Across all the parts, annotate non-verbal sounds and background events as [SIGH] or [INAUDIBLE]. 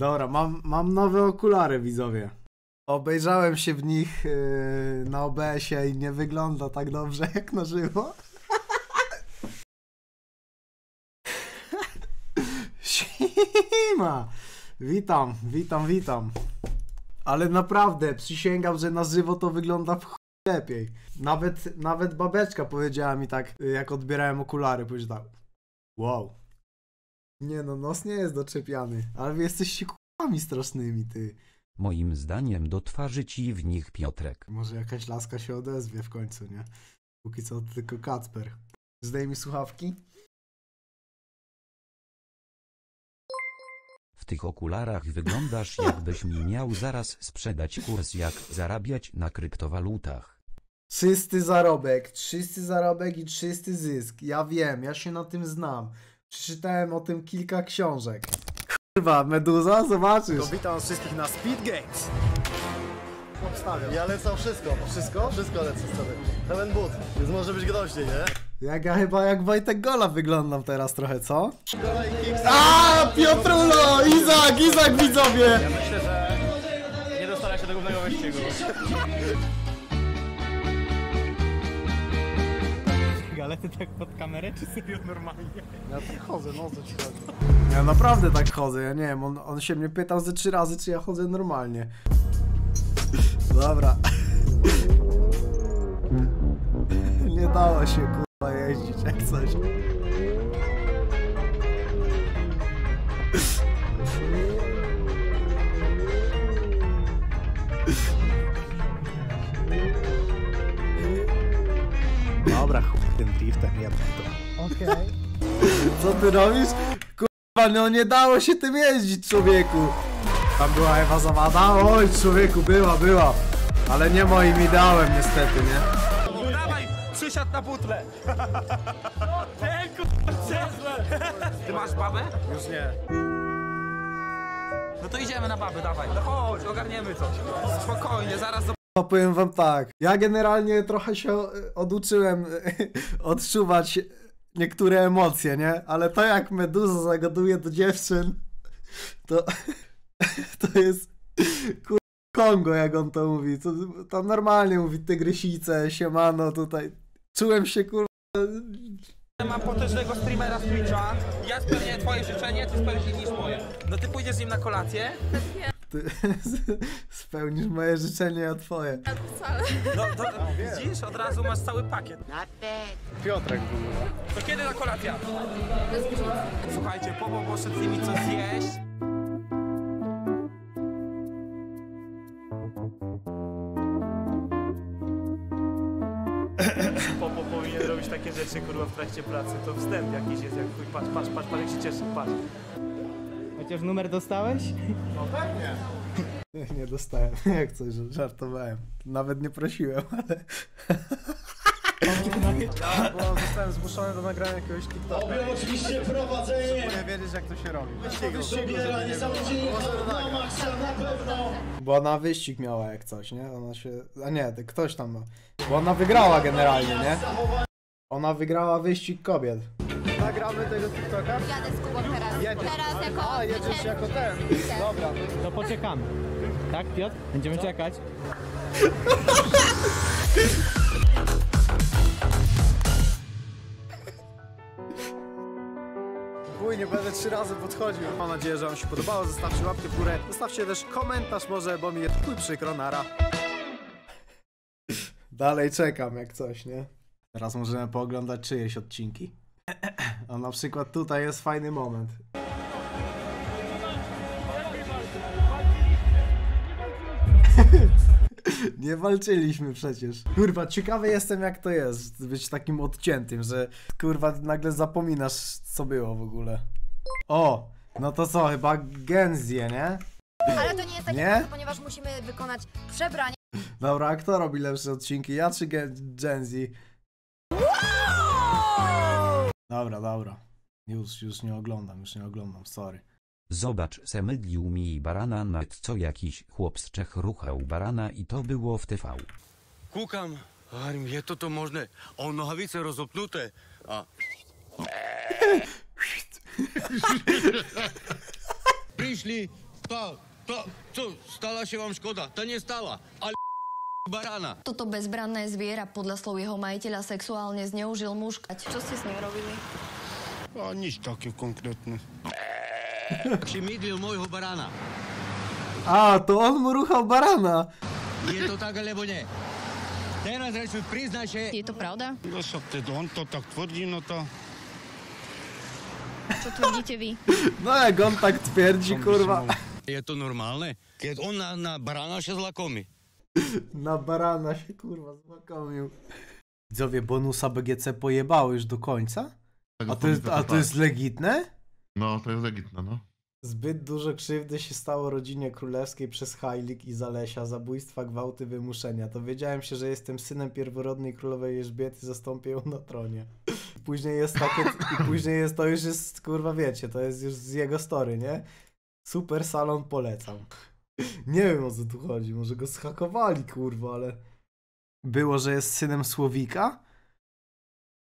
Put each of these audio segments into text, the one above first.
Dobra, mam, mam nowe okulary, widzowie. Obejrzałem się w nich yy, na OBS-ie i nie wygląda tak dobrze jak na żywo. Siema! Witam, witam, witam. Ale naprawdę, przysięgam, że na żywo to wygląda w lepiej. Nawet, nawet babeczka powiedziała mi tak, jak odbierałem okulary, powiedziała wow. Nie no, nos nie jest doczepiany, ale wy jesteście k***ami strasznymi, ty. Moim zdaniem do twarzy ci w nich Piotrek. Może jakaś laska się odezwie w końcu, nie? Póki co tylko Kacper. Zdejmij słuchawki. W tych okularach wyglądasz jakbyś mi miał zaraz sprzedać kurs jak zarabiać na kryptowalutach. Czysty zarobek, czysty zarobek i czysty zysk. Ja wiem, ja się na tym znam. Przeczytałem o tym kilka książek. Kurwa, Meduza, zobaczysz. Witam wszystkich na Speed Games. Obstawiam. Ja lecę wszystko. Wszystko? Wszystko lecę stary. Pełen but, więc może być groźnie, nie? Jak ja chyba jak Wojtek Gola wyglądam teraz trochę, co? A, Piotrulo! Izak, Izak widzowie! Myślę, że nie dostara się do głównego wyścigu. Ale ty tak pod kamerę, czy serio normalnie? Ja tak chodzę, no co ci chodzi. Ja naprawdę tak chodzę, ja nie wiem, on, on się mnie pytał ze trzy razy, czy ja chodzę normalnie. Dobra. [LAUGHS] Nie dało się kurwa jeździć jak coś. Dobra, chuj tym driftem, jedno to. Okej. Co ty robisz? Kurwa, no nie dało się tym jeździć, człowieku. Tam była Ewa Zawada? Oj, człowieku, była, była. Ale nie moim ideałem niestety, nie? Dawaj, przysiad na butle! Ten kurczę! Ty masz babę? Już nie. No to idziemy na babę, dawaj. No chodź, ogarniemy coś. Spokojnie, zaraz do... No powiem wam tak, ja generalnie trochę się e, oduczyłem e, [LAUGHS] odczuwać niektóre emocje, nie? Ale to jak Meduza zagaduje do dziewczyn, [LAUGHS] to, [LAUGHS] to jest kur... Kongo, jak on to mówi. To, tam normalnie mówi tygrysice, siemano tutaj. Czułem się kur... Mam potężnego streamera z Twitcha. Ja spełnię twoje życzenie, ty spełnisz moje. No ty pójdziesz z nim na kolację. Ty [LAUGHS] spełnisz moje życzenie, a twoje. No to [LAUGHS] widzisz, od razu masz cały pakiet. Piotrek w ogóle. To kiedy na kolacja? Słuchajcie, Popo poszedł z nimi coś zjeść. Popo powinien robić takie rzeczy, kurwa, w trakcie pracy. To wstęp jakiś jest, jak chuj, patrz, patrz, patrz, patrz, jak się cieszy, patrz. Chociaż numer dostałeś? Nie, [LAUGHS] nie dostałem, [LAUGHS] jak coś, że żartowałem. Nawet nie prosiłem, [LAUGHS] ale... Ja bo zostałem zmuszony do nagrania jakiegoś TikToka. Oczywiście prowadzenie Nie wiedzieć jak to się robi. Wyścigu. wybiera niesamodzielnie na maksa na pewno. Bo ona wyścig miała jak coś, nie? Ona się... A nie, to ktoś tam ma. Bo ona wygrała generalnie, nie? Ona wygrała wyścig kobiet. Nagramy tego TikToka? Jadę z Kubą teraz. Jedziesz. Teraz jako A, jedziesz jako ten. Dobra. To poczekamy. Tak, Piotr? Będziemy czekać. Chuj, nie będę trzy razy podchodził. Mam nadzieję, że wam się podobało. Zostawcie łapkę w górę. Zostawcie też komentarz może, bo mi jest chuj przykro, nara. Dalej czekam jak coś, nie? Teraz możemy pooglądać czyjeś odcinki. A na przykład tutaj jest fajny moment. [LAUGHS] Nie walczyliśmy przecież. Kurwa, ciekawy jestem jak to jest być takim odciętym, że kurwa nagle zapominasz co było w ogóle. O, no to co, chyba Genzję, nie? Ale to nie jest takie Nie? proste, ponieważ musimy wykonać przebranie. Dobra, a kto robi lepsze odcinki? Ja czy Gen-? Dobra, dobra. Już, już nie oglądam, już nie oglądam, sorry. Zobacz, se mydlił mi barana nad co jakiś chłop z Czech ruchał barana i to było w TV. Kukam, je to to možné. O nohavice rozopnuté. A... Prišli To, to, co, stala się wam szkoda? To nie stała, ale barana. Toto bezbranné zviera podľa slov jeho majiteľa sexuálne zneužil muž. Čo ste s ním robili? A nic takiego konkretne. [LAUGHS] Či mydlil môjho barana. A, to on mu ruchał barana. Je to tak, alebo nie? Teraz rečuj, priznaj, že... Je to pravda? No však teda on to tak tvrdí, no to... Čo tvrdíte vy? [LAUGHS] No jak on tak twierdzi, kurwa. Je to normálne? Keď on na, na barana się zlakomi. Na barana się kurwa złakomił. Widzowie, bonusa BGC pojebały już do końca? A to jest, a to jest legitne? No, to jest legitne, no. Zbyt dużo krzywdy się stało rodzinie królewskiej przez Hajlik i Zalesia, zabójstwa, gwałty, wymuszenia. Dowiedziałem się, że jestem synem pierworodnej królowej Elżbiety, zastąpię ją na tronie. Później jest takie, i później jest, to już jest, kurwa wiecie, to jest już z jego story, nie? Super salon polecam. Nie wiem o co tu chodzi, może go schakowali, kurwa, ale... Było, że jest synem Słowika?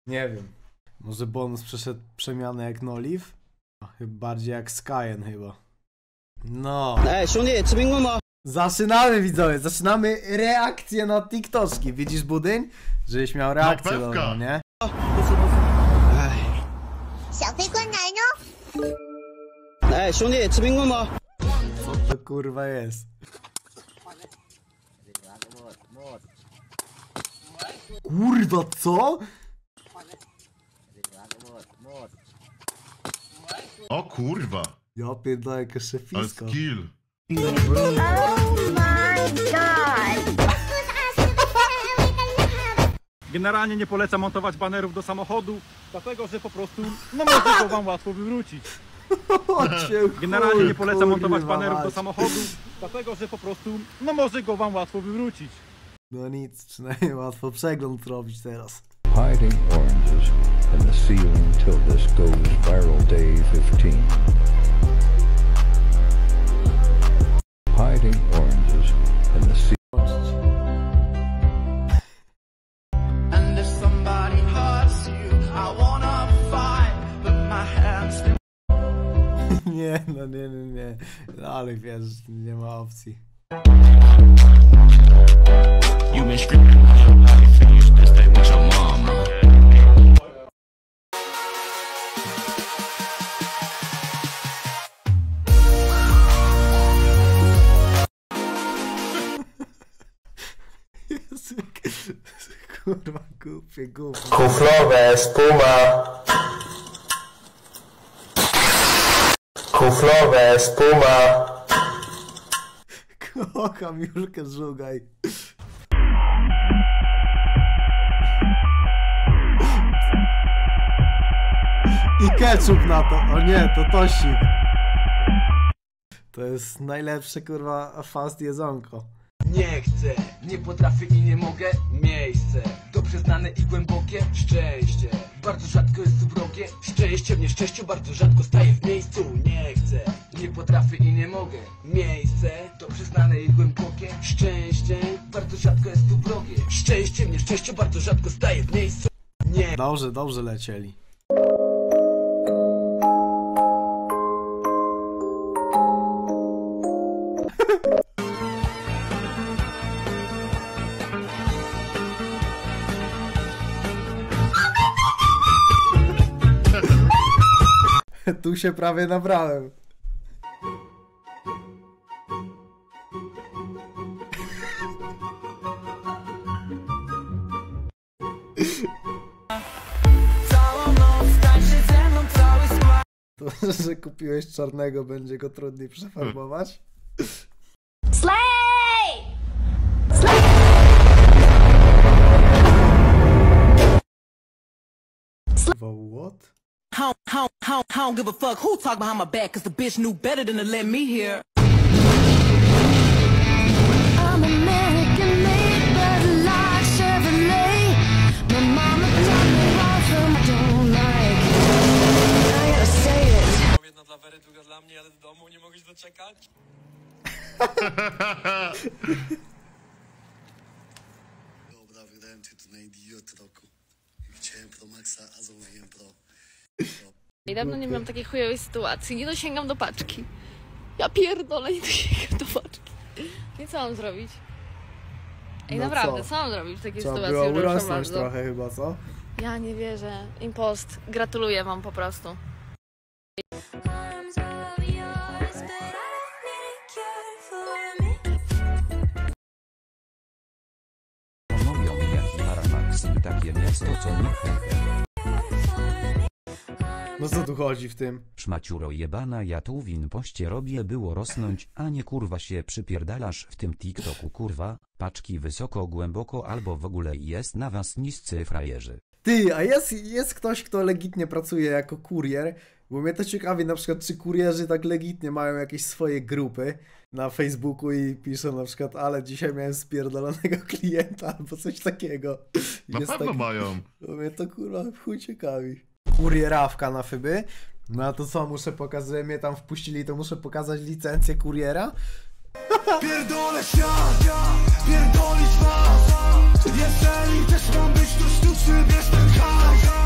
Nie wiem. Może Bonus przeszedł przemianę jak Noliv? Bardziej jak Skyen chyba. No. Ej, Shunie, Zaczynamy widzowie, zaczynamy reakcję na TikToczki. Widzisz budyń? Żeś miał no, reakcję no, dobrą, nie? Ej, Shunie, kurwa jest? Kurwa, co? O kurwa, Ja pierdolę, jakie ale szefisko. skill. Generalnie nie polecam montować banerów do samochodu, dlatego że po prostu no może go wam łatwo wywrócić. [LAUGHS] [LAUGHS] Generalnie nie polecam montować kurwa banerów do samochodu, dlatego że po prostu no może go wam łatwo wywrócić. No nic, przynajmniej łatwo przegląd robić teraz. hiding oranges in the ceiling till this goes viral day 15. ale wiesz, nie ma opcji. You been screaming all your life and you still stay with your mama. Jezu, jak- [LAUGHS] Kurwa, głupie, głupie. Kuflowe, spuma. Kuflowe, spuma. [LAUGHS] Kocham Julkę Żugaj. I ketchup na to. O nie, to tościk. To jest najlepsze kurwa fast jedzonko. Nie chcę, nie potrafię i nie mogę. Miejsce, dobrze znane i głębokie. Szczęście, bardzo rzadko jest wrogie. Szczęście w nieszczęściu bardzo rzadko staje w miejscu. Nie potrafię i nie mogę. Miejsce, dobrze znane i głębokie. Szczęście, bardzo rzadko jest tu wrogie. Szczęście w nieszczęściu bardzo rzadko staje w miejscu. Nie Dobrze, dobrze lecieli. [LAUGHS] Tu się prawie nabrałem. [LAUGHS] że kupiłeś czarnego, będzie go trudniej przefarbować? Slay! Kurwa, What? How, how, how, I don't give a fuck who talk behind my back, cause the bitch knew better than to let me hear. Dla mnie, jadę do domu, nie mogę się doczekać. [LAUGHS] Dobra, wydałem tytuł na idiot roku. Chciałem Pro Maxa, a zamówiłem Pro. I dawno nie miałam takiej chujowej sytuacji. Nie dosięgam do paczki. Ja pierdolę, nie dosięgam do paczki. I co mam zrobić? Ej, No naprawdę, co? co? mam zrobić w takiej Trzeba sytuacji? było Proszę urosnąć bardzo. trochę chyba, co? Ja nie wierzę. Impost. Gratuluję wam po prostu. Takie miasto co nie. No co tu chodzi w tym? Szmaciuro jebana ja tu w impoście robię było rosnąć, a nie kurwa się przypierdalasz w tym TikToku kurwa, paczki wysoko głęboko albo w ogóle jest na was niscy frajerzy. Ty, a jest, jest ktoś, kto legitnie pracuje jako kurier, bo mnie to ciekawi na przykład, czy kurierzy tak legitnie mają jakieś swoje grupy na Facebooku i piszą na przykład, ale dzisiaj miałem spierdolonego [LAUGHS] klienta albo coś takiego. Na pewno mają. To mnie to kurwa chuj ciekawi. Kurierawka na Fyby. No a to co, muszę pokazać, mnie tam wpuścili, to muszę pokazać licencję kuriera? [LAUGHS] Pierdolę świat, pierdolić was Jeżeli też mam być tu sztuczny, bierz ten hajs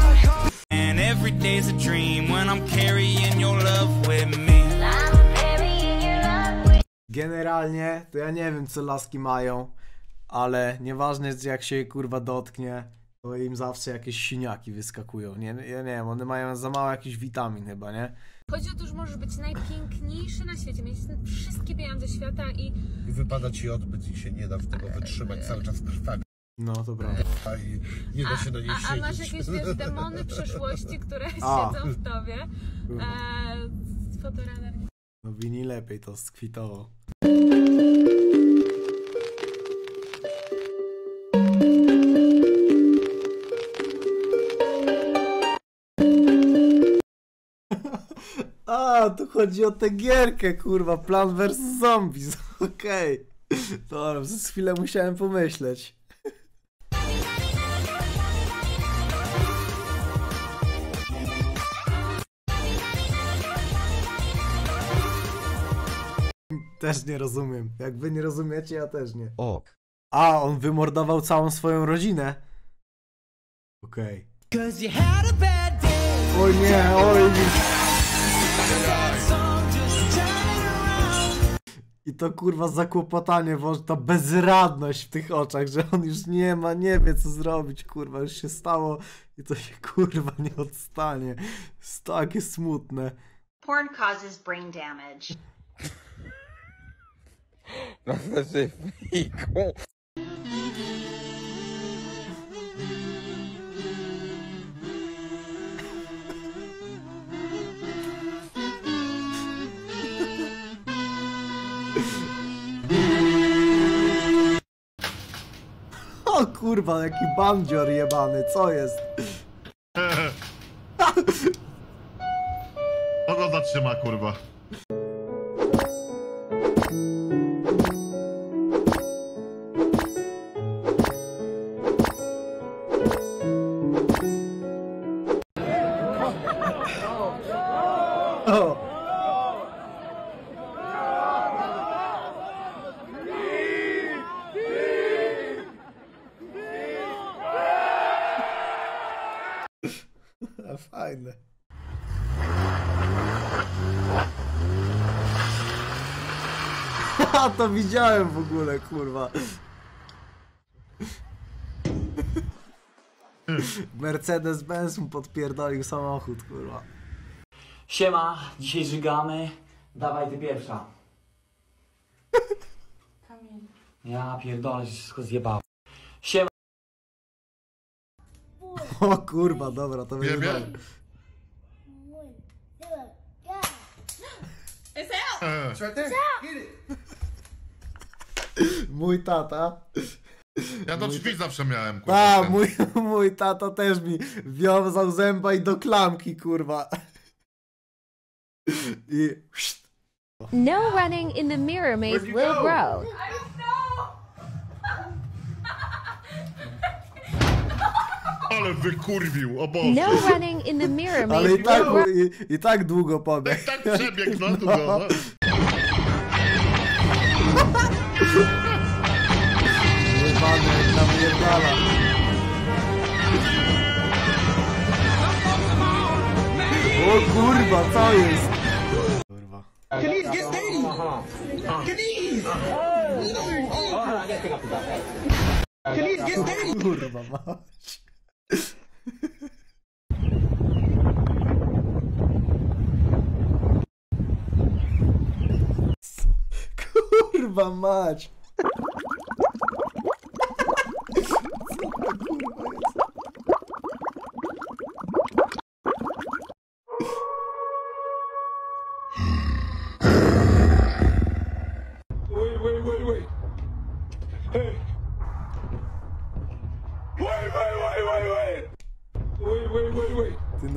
And every day's a dream when I'm carrying your love with me. Generalnie, to ja nie wiem co laski mają, ale nieważne jest jak się je, kurwa dotknie, to im zawsze jakieś siniaki wyskakują. Nie, ja nie wiem, one mają za mało jakichś witamin chyba, nie? Chodzi o to, że możesz być najpiękniejszy na świecie, mieć wszystkie pieniądze świata i I wypada ci odbyt i się nie da w tego wytrzymać, cały czas krwawi. No to prawda. I nie da się do niej a, a masz jakieś wiesz, demony przeszłości, które [LAUGHS] A. siedzą w tobie. E, fotoradar nie No wini lepiej to skwitował. [LAUGHS] A, tu chodzi o tę gierkę, kurwa, Plan vs Zombies, [LAUGHS] okej. Dobra, przez chwilę musiałem pomyśleć. Też nie rozumiem. Jak wy nie rozumiecie, ja też nie. Ok. A, on wymordował całą swoją rodzinę. Okej. Cause you had a bad day Oj nie, oj nie. I to kurwa zakłopotanie, bo ta bezradność w tych oczach, że on już nie ma, nie wie co zrobić, kurwa, już się stało i to się kurwa nie odstanie. Jest takie smutne. Porn causes brain damage. No to się fiku. O kurwa, jaki bandzior jebany, co jest? [LAUGHS] Kogo zatrzyma, kurwa? [LAUGHS] Fajne. Ha, [LAUGHS] to widziałem w ogóle, kurwa. Mercedes-Benz mu podpierdolił samochód, kurwa. Siema, dzisiaj żygamy. Dawaj ty pierwsza. Ja pierdolę, się wszystko zjebało. Siema. O kurwa, dobra, to będzie Jebie? dobre. It's out! E. It's right there. Get it. Mój tata. Ja do Mój drzwi zawsze miałem, A, kurwa. ten- mój, mój tata też mi wiązał zęba i do klamki, kurwa. I... No running in the mirror maze Where'd you will go? grow. Ale wykurwił, o Boże. No running in the mirror maze Ale i will grow. i, i tak długo pobiegł. Tak przebiegł, no tu go, no. Jebany, jak napierdala. O kurwa, co jest? Kurwa. Please get dating Kurwa mać. Kurwa mać.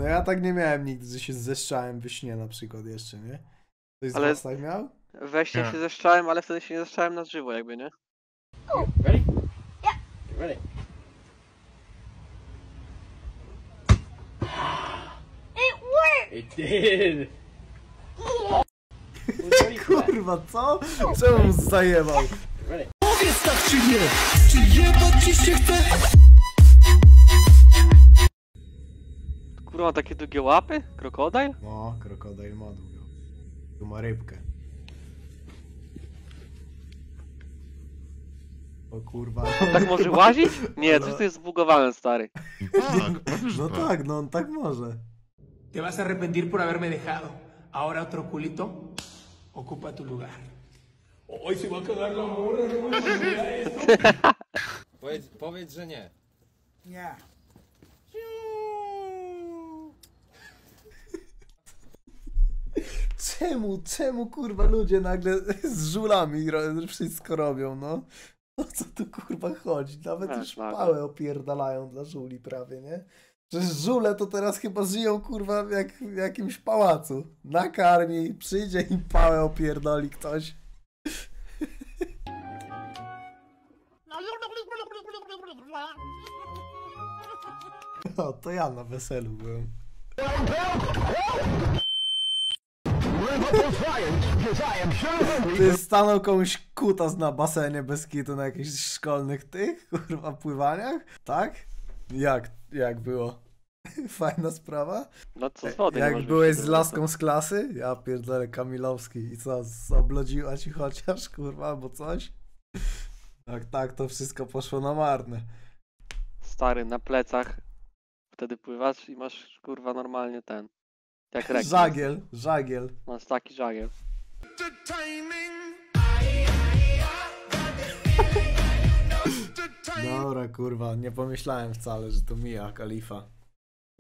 No ja tak nie miałem nigdy, że się zeszczałem we śnie na przykład jeszcze, nie? Ktoś z Ale- was tak miał? We śnie Nie. się zeszczałem, ale wtedy się nie zeszczałem na żywo jakby, nie? It worked! It did. [LAUGHS] Kurwa, co? Czemu zajebał? Powiedz tak czy nie? Czy jebać ci się chce? Kurwa, takie długie łapy? Krokodyl? No, krokodyl ma długo. Tu ma rybkę. O kurwa. Tak [LAUGHS] może łazić? Nie, coś tu jest zbugowane, stary. [LAUGHS] No tak, no on tak może. Te vas a arrepentir por haberme dejado. Ahora otro culito ocupa tu lugar. Hoy se va a cagar la morra, no [LAUGHS] me. Powiedz, powiedz, że nie. Nie. Czemu, czemu kurwa ludzie nagle z żulami wszystko robią, no? O co tu kurwa chodzi? Nawet Tak, już tak. pałę opierdalają dla żuli prawie, nie? Przecież żule to teraz chyba żyją kurwa jak w jakimś pałacu. Nakarmi, przyjdzie i pałę opierdoli ktoś. [LAUGHS] O, to ja na weselu byłem. Ty stanął komuś kutas na basenie bez kitu na jakichś szkolnych tych, kurwa, pływaniach? Tak? Jak, jak było? [LAUGHS] Fajna sprawa? No co z wody Jak byłeś z laską z klasy? Ja pierdolę Kamilowski i co, oblodziła ci chociaż, kurwa, albo coś? Tak, tak, to wszystko poszło na marne. Stary, na plecach. Wtedy pływasz i masz kurwa normalnie ten. Jak [LAUGHS] rekin. Żagiel, żagiel. Masz taki żagiel. Dobra, kurwa, nie pomyślałem wcale, że to Mia Khalifa.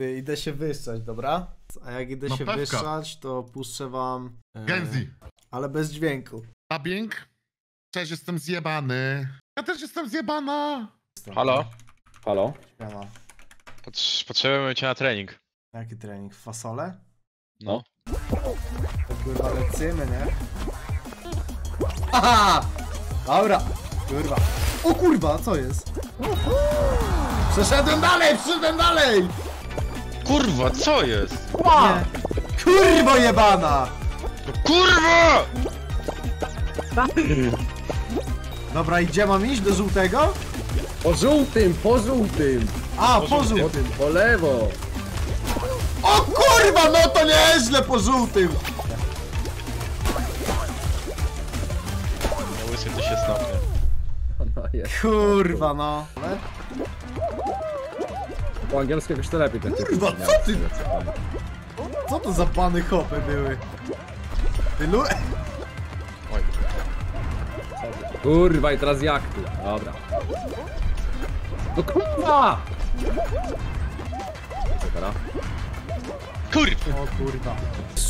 Ty, idę się wyssać, dobra? A jak idę No się pewka. wyssać, to puszczę wam... e, Genzi. Ale bez dźwięku. Dubbing? Cześć, jestem zjebany. Ja też jestem zjebana. Halo? Halo? Siema. Potrz- potrzebujemy cię na trening. Jaki trening? Fasole? No. To kurwa lecimy, nie? Aha! Dobra, kurwa. O kurwa, co jest? Przeszedłem dalej, przeszedłem dalej! Kurwa, co jest? Nie. Kurwo jebana! Kurwa! Dobra, i gdzie mam iść? Do żółtego? Po żółtym, po żółtym! A, po żółtym. Po lewo! O kurwa, no to nieźle po żółtym! Na łysy to się snapnie. No jest. Kurwa, no. Po angielsku jakoś to lepiej ten Kurwa, co ty? Co to za pany hopy były? Tylu... Kurwa i teraz jak tu? Dobra. No kurwa! Dobra. Kurwa! O kurwa.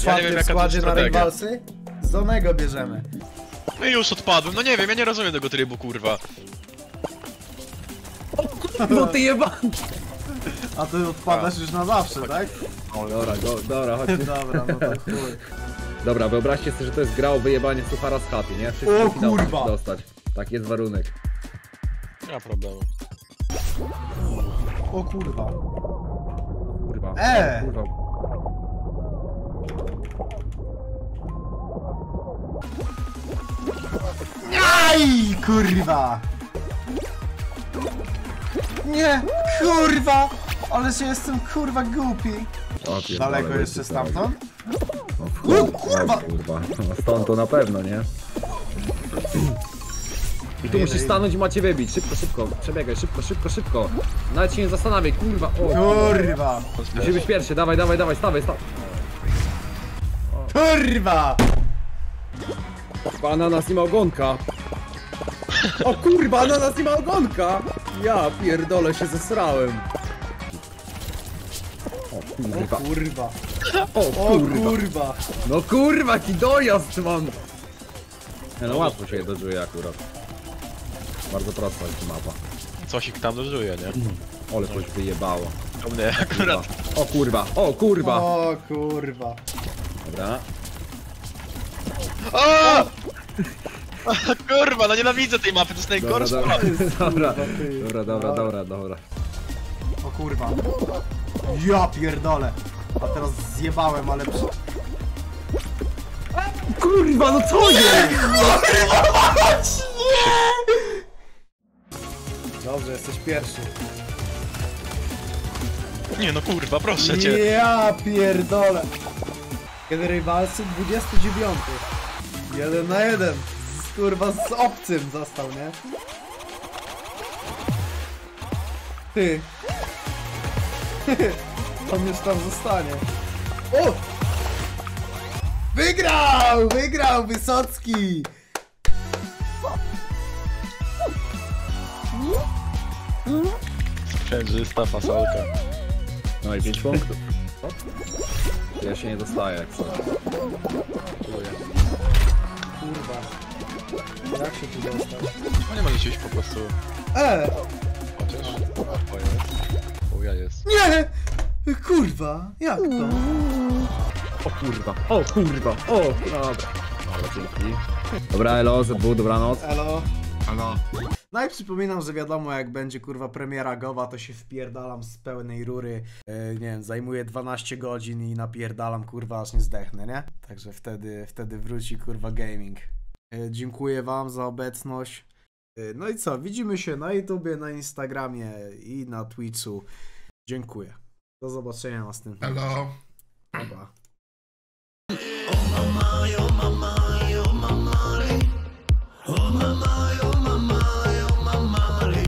Ja nie wiem, jaka to składzie jest na rywalsy? Zonego bierzemy. No i już odpadłem, no nie wiem, ja nie rozumiem tego trybu, kurwa. No ty jeba! A ty odpadasz już na zawsze, tak? Dobra, go, dobra, chodź. [LAUGHS] Dobra, no chuj. Dobra, wyobraźcie sobie, że to jest gra o wyjebanie suchara z chaty, nie? Wszyscy O kurwa! dostać. Tak jest warunek. Nie ma problemu. O kurwa. Kurwa. E! Kurwa. Aj, kurwa! Nie, kurwa! Ale się jestem kurwa głupi. O, pierdolę, Daleko jeszcze tu stamtąd? No w chuj, O, kurwa! kurwa. No stąd to na pewno, nie? I tu musisz stanąć i macie wybić. Szybko, szybko. Przebiegaj, szybko, szybko, szybko. Nawet się nie zastanawiaj, kurwa. O, Kurwa. Musi być pierwszy, dawaj, dawaj, dawaj, stawaj, stawaj. Kurwa! Kurwa, ananas nie ma ogonka. O kurwa, ananas nie ma ogonka! Ja pierdolę się zesrałem. O kurwa. Kurwa. O O kurwa. No kurwa, jaki dojazd mam! Nie no, łatwo się je dożuje akurat. Bardzo prosta jest mapa. Coś ich tam dożuje, nie? Ole coś wyjebało. To mnie akurat. O kurwa, o kurwa! O kurwa. Dobra. [LAUGHS] O! Kurwa, no nienawidzę tej mapy, to jest Dobra, najgorsza dobra, [LAUGHS] dobra, dobra, dobra, dobra, dobra. O kurwa. Ja pierdolę. A teraz zjebałem, ale przy... Kurwa, no co jest? Dobrze, jesteś pierwszy. Nie no kurwa, proszę cię. Ja pierdolę. Kiedy rywalcy 29. Jeden na jeden. Z, kurwa z obcym został, nie? Ty. [LAUGHS] On już tam zostanie. O! Wygrał! Wygrał Wysocki! Sprężysta fasolka. No i 5 punktów. [LAUGHS] Ja się nie dostaję jak co. Kurwa. Jak się tu dostać? No nie możecie iść po prostu. E! Chociaż. O jest. Chuja jest. Nie! Kurwa, jak to? O kurwa, o kurwa, o! Dobra. Dobra, dzięki. Dobra, elo, ZW, dobranoc. Elo. Halo. No i przypominam, że wiadomo, jak będzie kurwa premiera Gowa, to się wpierdalam z pełnej rury. E, nie wiem, zajmuje 12 godzin i napierdalam kurwa aż nie zdechnę, nie? Także wtedy, wtedy wróci kurwa gaming. E, dziękuję wam za obecność. E, no i co, widzimy się na YouTubie, na Instagramie i na Twitchu. Dziękuję. Do zobaczenia następnym. Hello. Pa, pa. Oh mama, oh